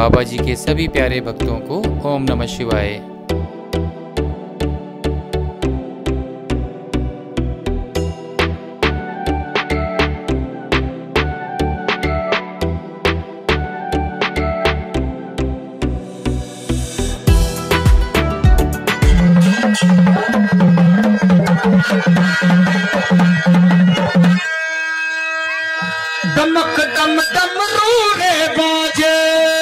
बाबा जी के सभी प्यारे भक्तों को ओम नमः शिवाय। दमक दम दम रूरे बाजे।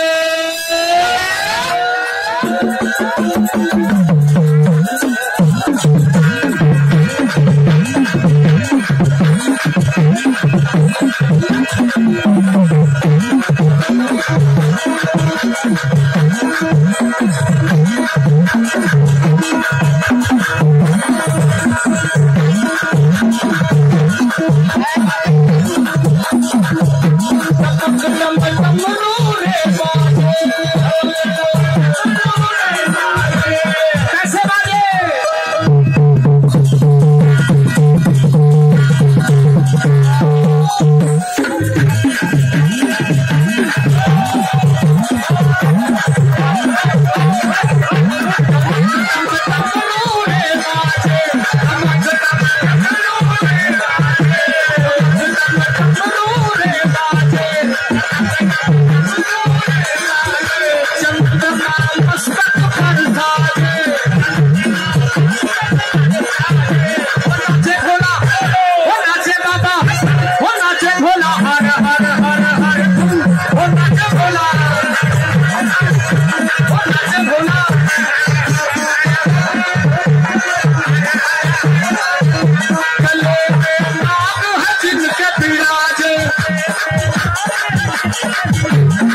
Thank you.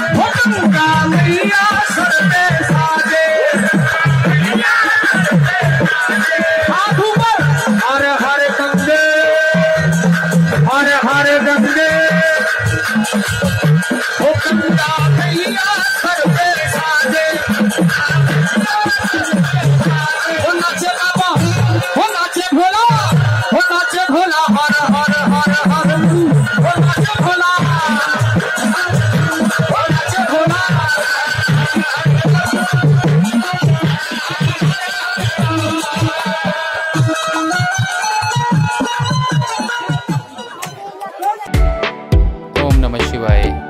ओम नमः शिवाय।